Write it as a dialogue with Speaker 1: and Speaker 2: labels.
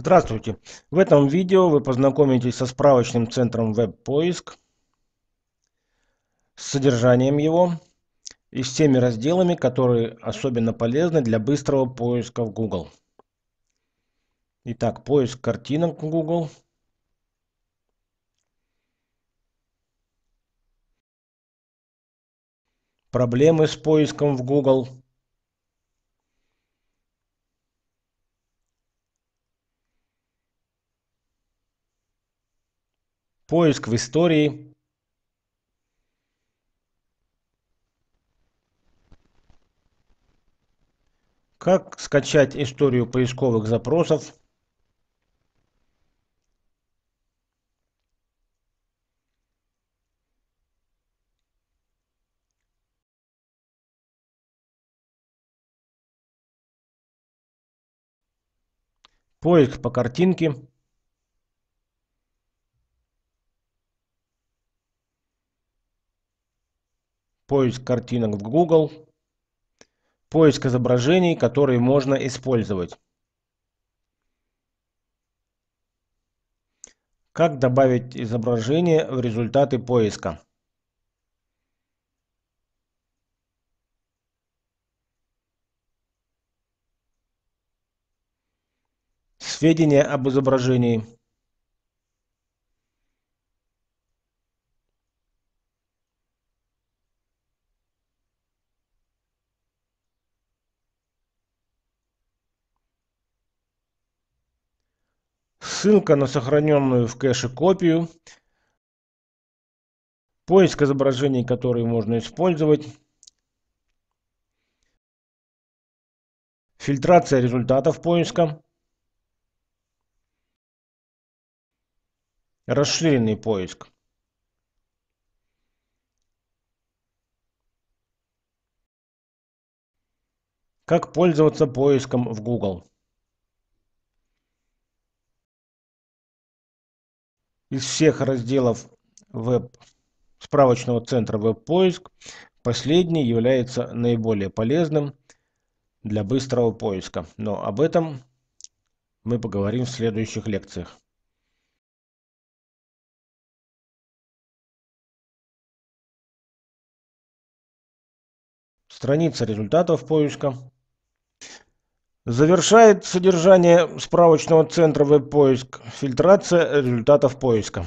Speaker 1: Здравствуйте! В этом видео вы познакомитесь со справочным центром веб-поиск, с содержанием его и с теми разделами, которые особенно полезны для быстрого поиска в Google. Итак, поиск картинок в Google. Проблемы с поиском в Google. Поиск в истории. Как скачать историю поисковых запросов. Поиск по картинке. Поиск картинок в Google, поиск изображений, которые можно использовать. Как добавить изображение в результаты поиска? Сведения об изображении. Ссылка на сохраненную в кэше копию, поиск изображений, которые можно использовать, фильтрация результатов поиска, расширенный поиск. Как пользоваться поиском в Google. Из всех разделов веб справочного центра веб-поиск последний является наиболее полезным для быстрого поиска. Но об этом мы поговорим в следующих лекциях. Страница результатов поиска. Завершает содержание справочного центра веб-поиск фильтрация результатов поиска.